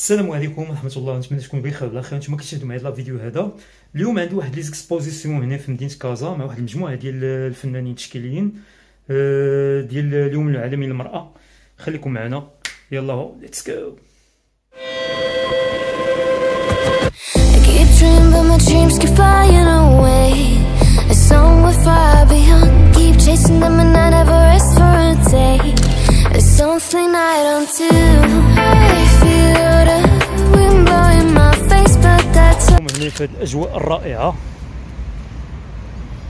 السلام عليكم ورحمة الله. نتمنى تكونوا بخير وعلى خير. نتوما كتشاهدوا معايا الفيديو هذا. اليوم عندي واحد les expositions هنا في مدينة كازا مع واحد المجموعة ديال الفنانين التشكيليين آه، ديال اليوم العالمي للمرأة. خليكم معنا. يلا let's go في هذه الاجواء الرائعه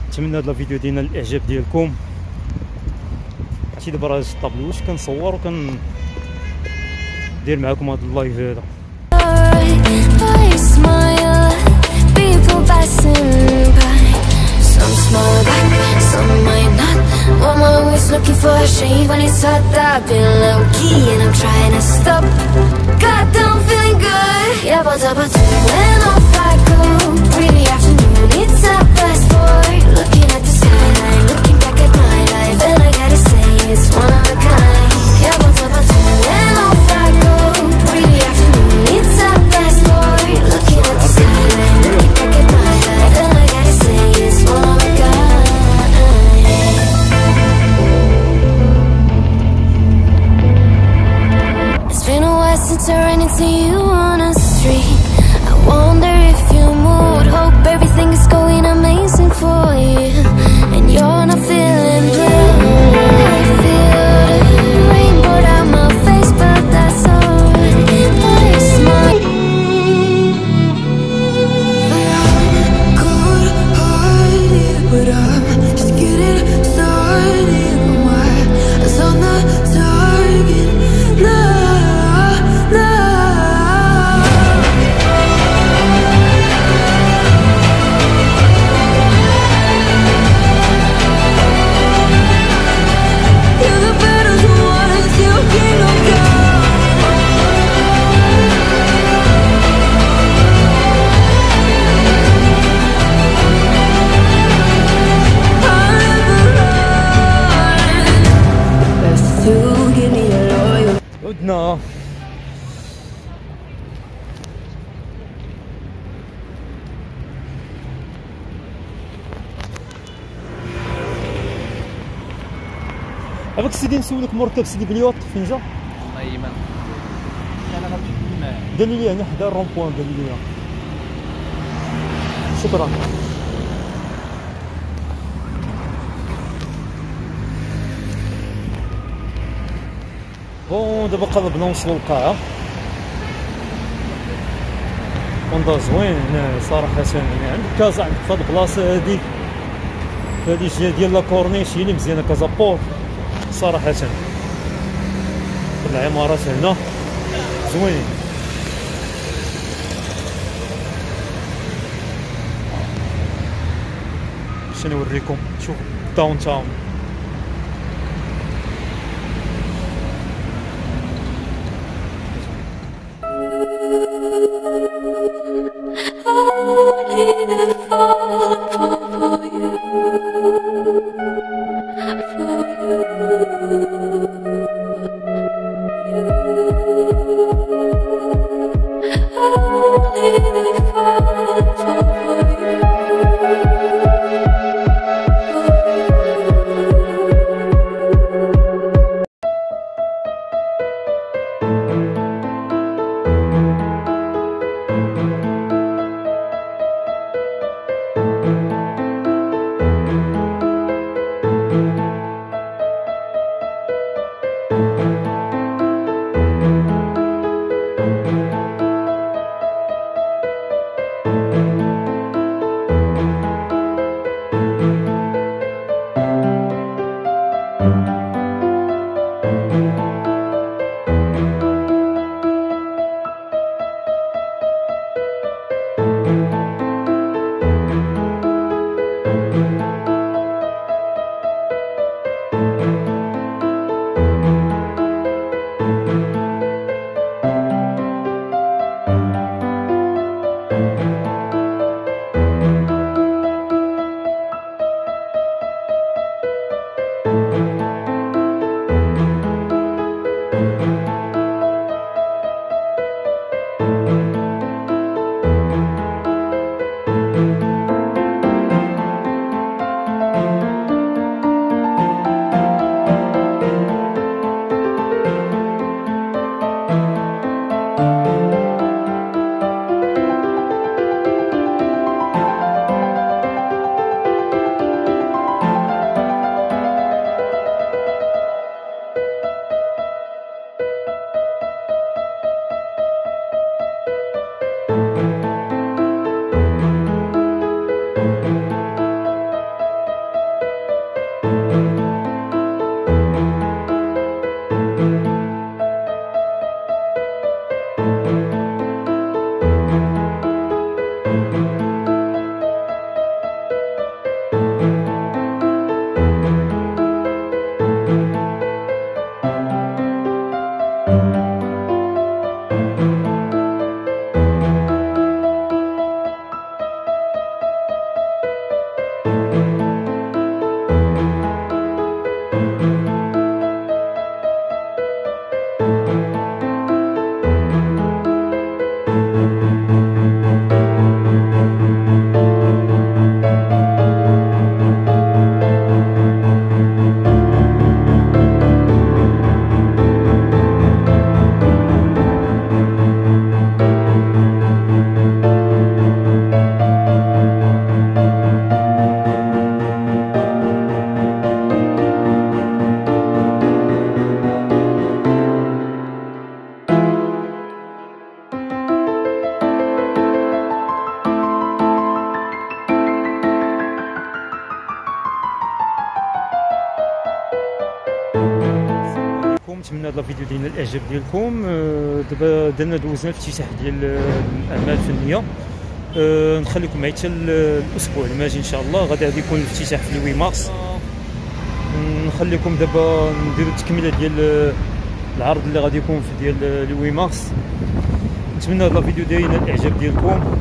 نتمنى هذا الفيديو ديالنا الاعجاب ديالكم عرفتي دابا راه الطابلو كنصور وكن دير معكم هذا ال live هذا عافاك سيدي نسولك مركب سيدي بليوط فين جا؟ غنمشي معاه دير لي هنا حدا ال rond-point دير لي شكرا. bon دابا قربنا نوصلوا للقاعة. منظر زوين هنا صراحة يعني عندك كازا عندك في هاد البلاصة هادي. في هادي الجهة ديال la corniche هي اللي مزيانة Casa Port. صراحة. العمارات هنا. زوينين شنو نوريكم شوف downtown Oh, ديالنا الاعجاب ديالكم. آه، دابا درنا دوزنا الافتتاح ديال الأعمال الفنية. آه، نخليكم معايا حتى الأسبوع الماجي إن شاء الله. غادي غادي يكون الافتتاح في 8 مارس. نخليكم دابا نديروا التكملة ديال العرض اللي غادي يكون في ديال 8 مارس. نتمنى هذا الفيديو داينا الإعجاب ديالكم.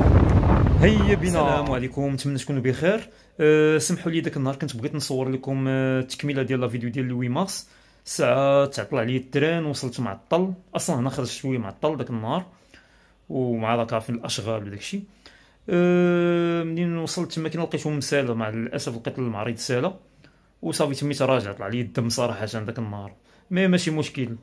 هيا بنا السلام عليكم. نتمنى تكونوا بخير. أه سمحوا لي داك النهار كنت بغيت نصور لكم أه التكملة ديال لا فيديو ديال 8 مارس. ساعة تعطل عليا ال train وصلت معطل أصلا هنا خرجت شوية معطل داك النهار ومع داك عارفين الأشغال وداك الشيء. أه منين وصلت؟ تما كي لقيتهم مسالة مع الأسف لقيت المعرض سالة وصافي تميت راجع طلع لي الدم صراحة داك النهار. mais ماشي مشكل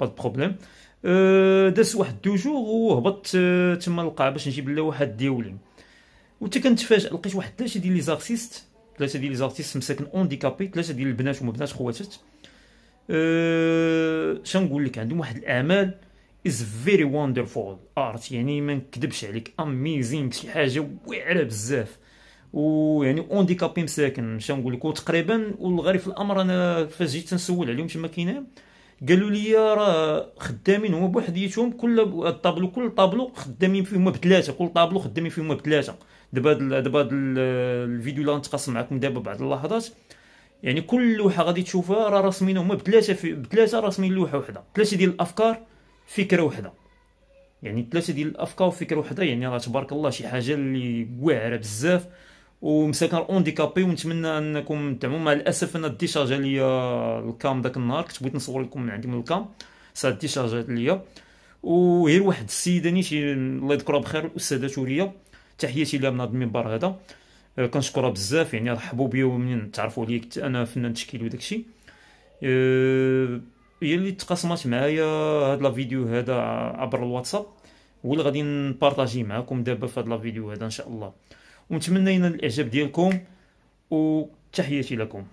pas problème. أه داز واحد deux jours وهبطت أه تما القاع باش نجيب واحد ديولي. وانت كنتفاجئ لقيت واحد ثلاثة ديال les artistes ثلاثة ديال les artistes مساكن handicapés ثلاثة ديال البنات وما بنات خواتات. أه شنقول لك عندهم واحد الأعمال is very wonderful art يعني ما نكذبش عليك. amazing شي حاجة واعرة بزاف. ويعني handicapés مساكن مشى نقول لك. وتقريبا والغريب في الأمر أنا فاش جيت تنسول عليهم تما كاينين قالوا لي راه خدامين هما بوحديتهم كل الطابلو كل طابلو خدامين فيهم بثلاثة كل طابلو خدامين فيهم بثلاثة. دابا دابا الفيديو اللي غنتقاسم معكم دابا بعد اللحظات يعني كل لوحة غادي تشوفها راه راسمين هما بثلاثة في بثلاثة راسمين لوحة وحدة. ثلاثة ديال الأفكار فكرة وحدة. يعني ثلاثة ديال الأفكار وفكرة وحدة يعني راه تبارك الله شي حاجة اللي واعرة بزاف ومساكن handicapés ونتمنى أنكم تعملوا مع الأسف أنا ديشارجا ليا ال cam داك النهار كنت بغيت نصور لكم من عندي من ال cam. سا ديشارجات ليا وغير واحد السيدة نيتي الله يذكرها بخير الأستاذة تورية. تحياتي لها من هذا المنبر هذا. كنشكرها بزاف يعني رحبوا بيا ومنين تعرفوا لي أنا فنان تشكيل وداك الشيء أه، هي اللي تقاسمات معايا هاد لا فيديو هذا عبر الواتساب هو اللي غادي نبارطاجي معكم دابا في هاد لا فيديو هذا إن شاء الله. ونتمنى الإعجاب ديالكم وتحياتي لكم.